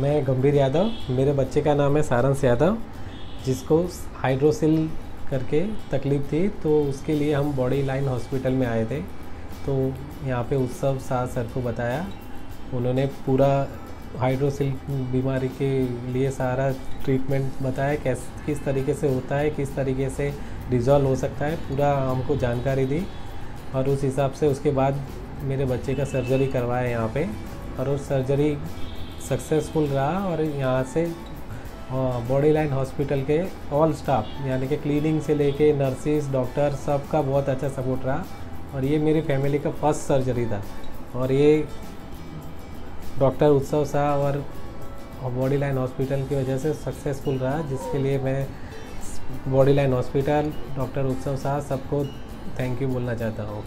मैं गंभीर यादव, मेरे बच्चे का नाम है सारंश यादव, जिसको हाइड्रोसिल करके तकलीफ़ थी तो उसके लिए हम बॉडी लाइन हॉस्पिटल में आए थे। तो यहाँ पे उत्सव शाह सर को बताया। उन्होंने पूरा हाइड्रोसिल बीमारी के लिए सारा ट्रीटमेंट बताया, कैस, किस तरीके से होता है, किस तरीके से डिज़ॉल्व हो सकता है, पूरा हमको जानकारी दी। और उस हिसाब से उसके बाद मेरे बच्चे का सर्जरी करवाया यहाँ पे। और वो सर्जरी सक्सेसफुल रहा और यहाँ से बॉडी लाइन हॉस्पिटल के ऑल स्टाफ यानी कि क्लीनिंग से लेके नर्सिस डॉक्टर सबका बहुत अच्छा सपोर्ट रहा और ये मेरी फैमिली का फ़र्स्ट सर्जरी था। और ये डॉक्टर उत्सव शाह और बॉडी लाइन हॉस्पिटल की वजह से सक्सेसफुल रहा, जिसके लिए मैं बॉडी लाइन हॉस्पिटल डॉक्टर उत्सव शाह सबको थैंक यू बोलना चाहता हूँ।